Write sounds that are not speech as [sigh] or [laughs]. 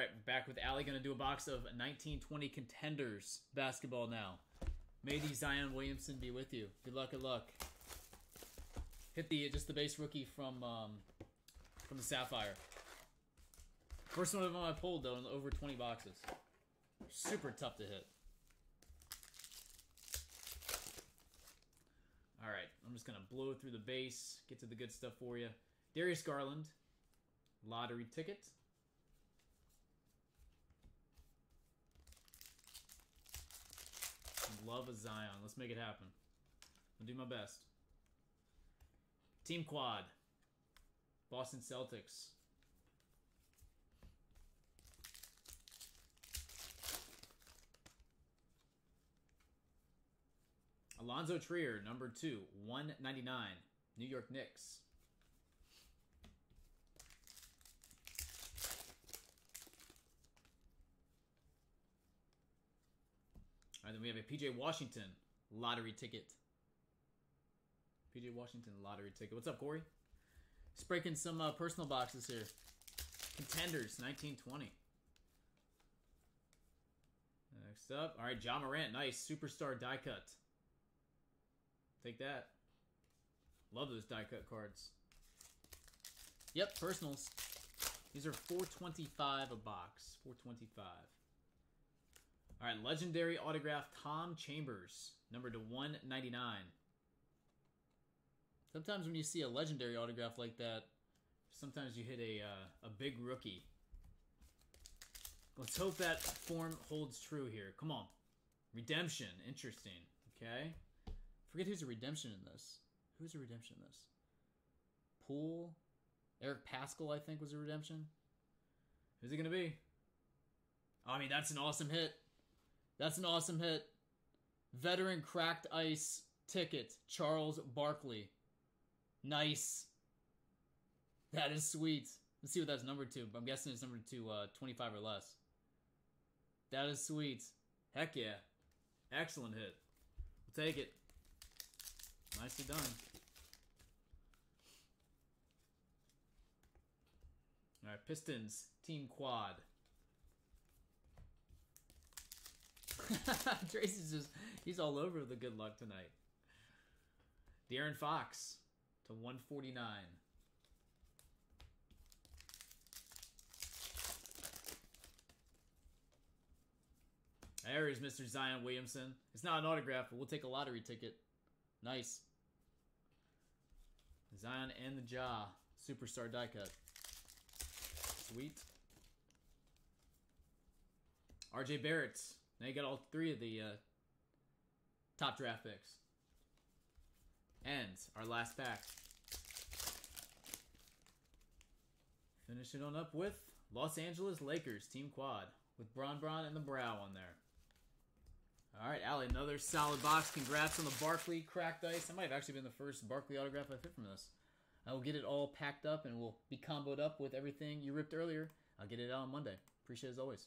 right, back with Ally. Going to do a box of 1920 contenders basketball now. May the Zion Williamson be with you. Good luck, good luck. Hit the just the base rookie from um, from the Sapphire. First one of them I pulled though, in over 20 boxes. Super tough to hit. All right, I'm just gonna blow through the base, get to the good stuff for you. Darius Garland, lottery ticket. Love a Zion. Let's make it happen. I'll do my best. Team Quad. Boston Celtics. Alonzo Trier, number two, 199. New York Knicks. Right, then we have a PJ Washington lottery ticket. PJ Washington lottery ticket. What's up, Corey? Just breaking some uh, personal boxes here. Contenders, 1920. Next up, all right, Ja Morant, nice superstar die cut. Take that. Love those die cut cards. Yep, personals. These are 425 a box. 425. All right, legendary autograph Tom Chambers, number to 199. Sometimes when you see a legendary autograph like that, sometimes you hit a uh, a big rookie. Let's hope that form holds true here. Come on. Redemption. Interesting. Okay. Forget who's a redemption in this. Who's a redemption in this? Poole? Eric Paschall, I think, was a redemption. Who's it going to be? I mean, that's an awesome hit. That's an awesome hit. Veteran cracked ice ticket, Charles Barkley. Nice. That is sweet. Let's see what that's number two. I'm guessing it's number two, uh, 25 or less. That is sweet. Heck yeah. Excellent hit. We'll take it. Nicely done. All right, Pistons, Team Quad. [laughs] Tracy's just, he's all over the good luck tonight. De'Aaron Fox to 149. There is Mr. Zion Williamson. It's not an autograph, but we'll take a lottery ticket. Nice. Zion and the Jaw. Superstar die cut. Sweet. RJ Barrett. Now you got all three of the uh, top draft picks. And our last pack. Finish it on up with Los Angeles Lakers Team Quad with Bron Bron and the Brow on there. All right, Ally, another solid box. Congrats on the Barkley cracked ice. That might have actually been the first Barkley autograph I've fit from this. I will get it all packed up and we'll be comboed up with everything you ripped earlier. I'll get it out on Monday. Appreciate it as always.